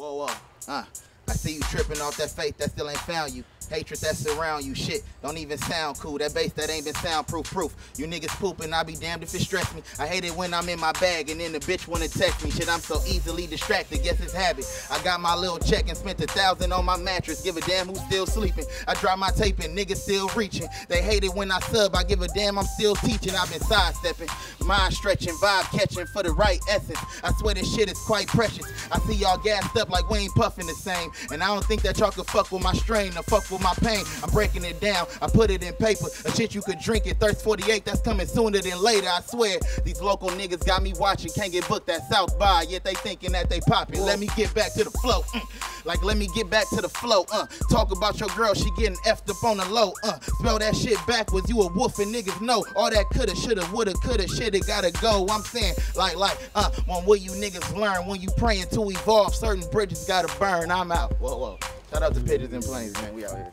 Whoa, whoa. Uh, I see you tripping off that faith that still ain't found you. Hatred that surround you, shit don't even sound cool. That bass that ain't been soundproof proof. You niggas pooping, I be damned if it stress me. I hate it when I'm in my bag and then the bitch wanna text me. Shit, I'm so easily distracted, guess it's habit. I got my little check and spent a thousand on my mattress. Give a damn who's still sleeping. I drop my tape and niggas still reaching. They hate it when I sub, I give a damn I'm still teaching. I've been sidestepping, mind stretching, vibe catching for the right essence. I swear this shit is quite precious. I see y'all gassed up like we ain't puffing the same. And I don't think that y'all can fuck with my strain or fuck with my pain. I'm breaking it down, I put it in paper. A shit you could drink it. Thirst 48, that's coming sooner than later, I swear. These local niggas got me watching, can't get booked at South by, yet they thinking that they poppin'. Let me get back to the flow. mm. Like let me get back to the flow. Uh, talk about your girl, she getting effed up on the low. Uh, spell that shit backwards, you a wolf and niggas know. All that coulda, shoulda, woulda, coulda, shoulda, gotta go. I'm saying, like, like, uh, when will you niggas learn? When you praying to evolve, certain bridges gotta burn. I'm out. Whoa, whoa. Shout out to Pigeons and Planes, man. We out here.